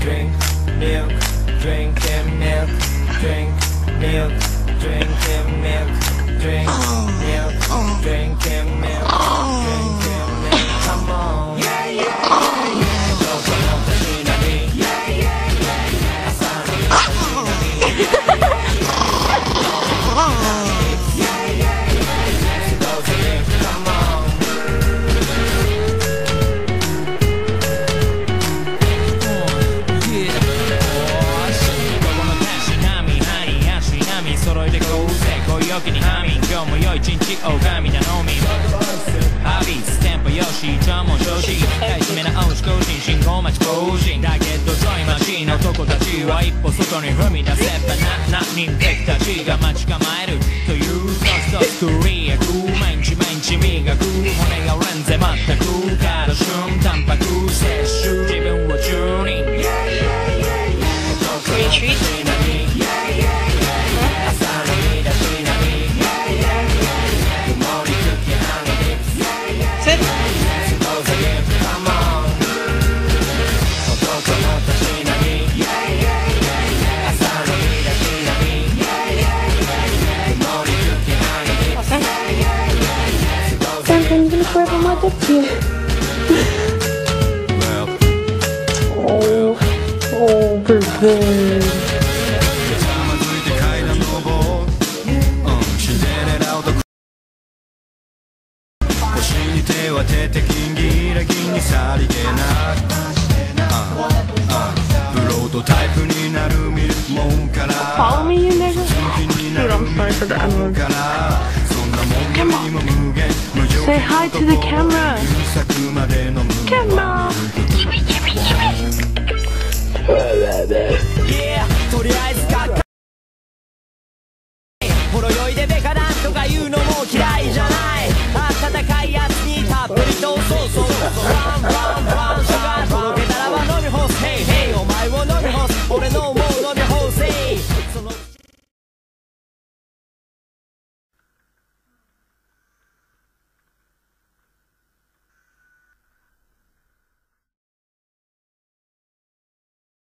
drink milk, drink and milk, drink milk, drink and milk, drink. 陽気にハミン今日も良い一日狼なのみハビーステンポよしャ応も調大買いなめ直し更新信号待ち更新だけどジョイマシン男たちは一歩外に踏み。出せばな何人でたちが待ち構えるというソスト作り役毎日毎日磨く骨が折れんぜ全くカルシウムタンパク摂取自分をチューング Retreat る見るもんから Follow me, you nigga. Dude, る I'm sorry for the N-word. からそ Say hi to the camera. Camera. Yeah とりあえずかっほろ酔いでデカダンとか言うのも嫌いじゃない温かいやつにたっぷりとそうそう